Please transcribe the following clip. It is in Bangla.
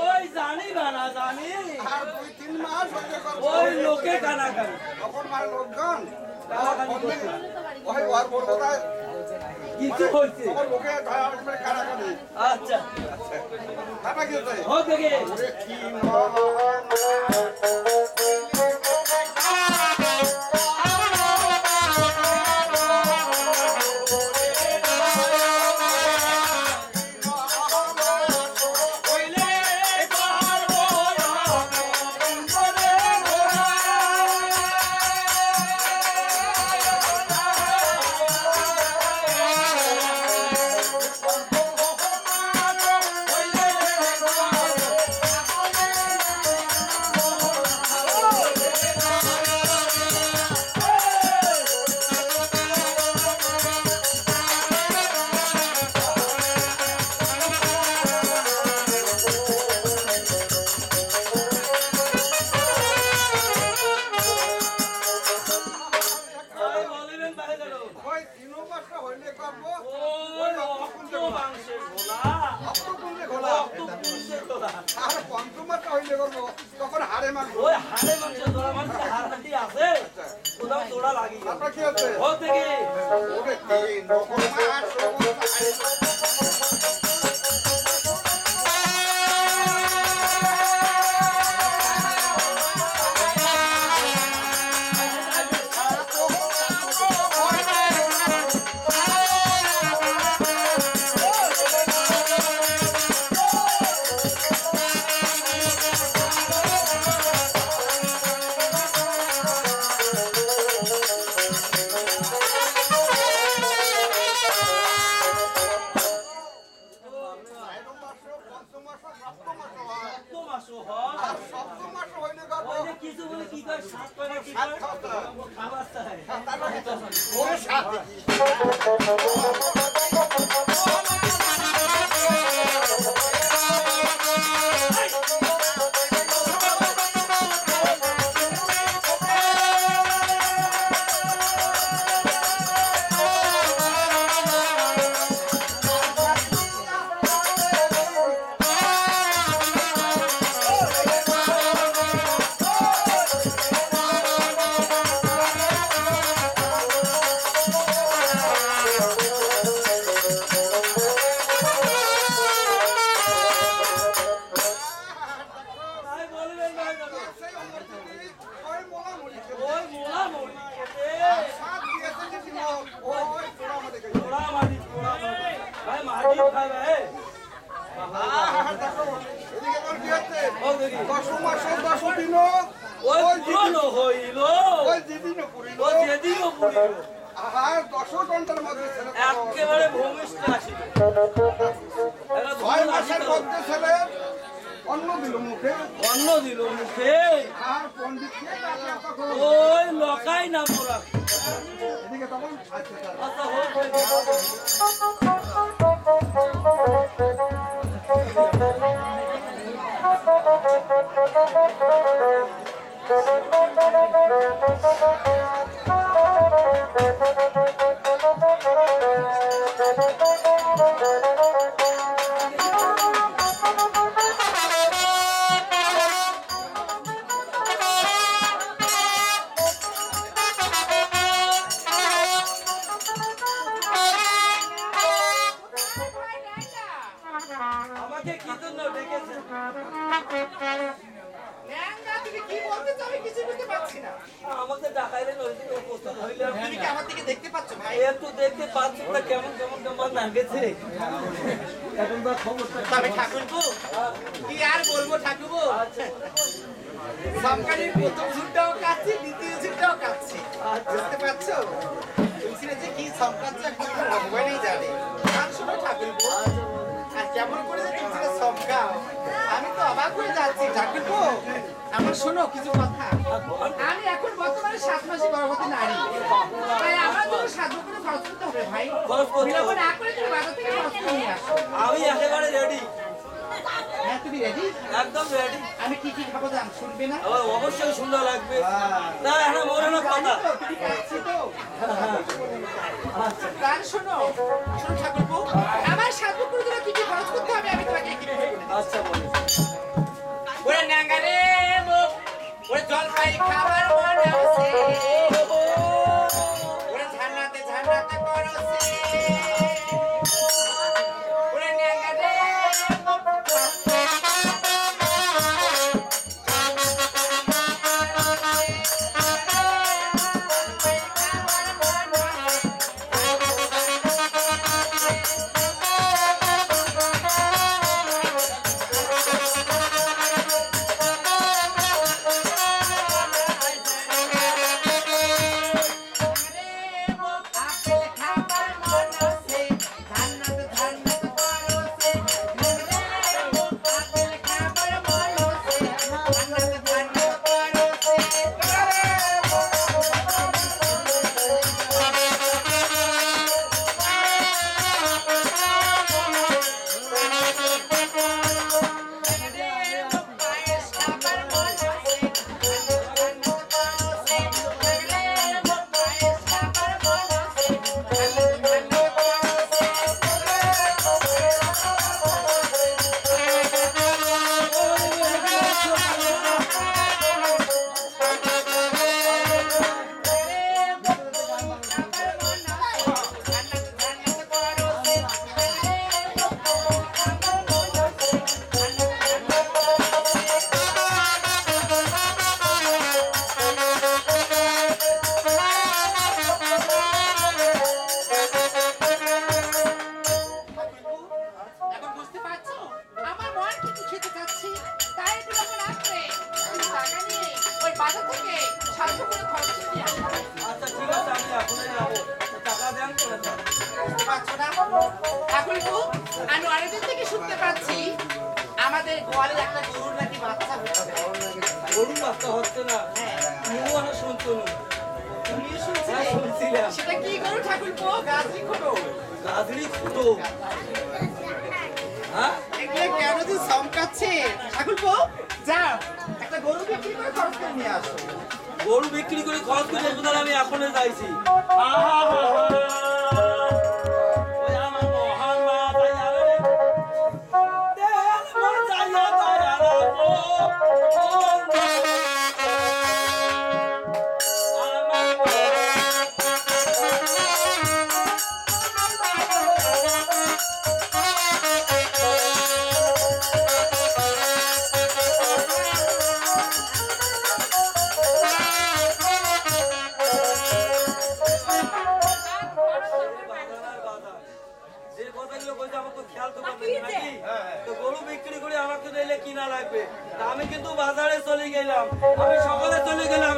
ওই জানি গানা জানি। আর দুই তিন মাস হইলে করব ওই লোকে গানা গান তখন মানে লোকজন ওই ওর কিছু তখন লোকে ধরা আচ্ছা। কি হচ্ছে হোক দেখে কি মহা আর পঞ্চম মাসটা হইলে করব তখন হারে মাংস ওই হারে মাংসের গোলা মানে হাড় হাঁটি আছে কোথাও তোড়া লাগি গেল কি হচ্ছে ওরে তিন খাবার পুরিল। ও যেদিনও দশ ঘণ্টার মধ্যে একেবারে ভূমিষ্ঠ আসিল ছয় মাসের মধ্যে ছেলে অন্ন দিল মুখে। অন্ন দিল মুখে। আর পণ্ডিত কে ডাকলে ওই লকাই নাম রাখ এদিকে তখন। আচ্ছা হোক দেখতে পাচ্ছি না কেমন কেমন কেমন লাগেছে এখন খবরটা তবে ঠাকুরপো, কি আর বলব ঠাকুরপো? সরকারের প্রথম সুরটাও কাচ্ছি, দ্বিতীয় সুরটাও কাচ্ছি। বুঝতে পারছ? তুলসীরা যে কি এখন তো ভগবানই জানে। আর শোনো ঠাকুরপো, আর কেমন করে যে তুলসীরা চমকাও, আমি তো অবাক হয়ে যাচ্ছি ঠাকুরপো। আমার শোনো কিছু কথা। আমি এখন বর্তমানে সাত মাসে গর্ভবতী নারী। তাই আমার জন্য সাধ্য করে খরচ করতে হবে ভাই। খরচ করতে হবে। না করে তুমি বাজার থেকে খরচ করে নিয়ে আসো। আমি একেবারে রেডি হ্যাঁ তুমি রেডি একদম রেডি আমি কি কি খাব জান শুনবে না? অবশ্যই সুন্দর লাগবে। হ্যাঁ। না এখন মনে জানি কথা। তো, তুমি তো। গান শোনো শোনো ঠাকুরপো। আমার সাধু একটা গরুর নাকি বাচ্চা হয়েছে গরু বাচ্চা হচ্ছে না হ্যাঁ তুমিও না শুনছো না তুমিও শুনছিলে সেটা কি গরু ঠাকুরপো গাছরি খোটো। গাজরি খুঁটো। হ্যাঁ? এগুলো কেন যে চমকাচ্ছে? ঠাকুরপো যাও একটা গরু বিক্রি করে খরচ করে নিয়ে আসো। গরু বিক্রি করে খরচ করে কোথায় আমি এখনই যাইছি। আহা হা হা। খেয়াল তো করবে নাকি? তো গরু বিক্রি করে আমাকে দিলে কিনা লাগবে। আমি কিন্তু বাজারে চলে গেলাম। আমি সকালে চলে গেলাম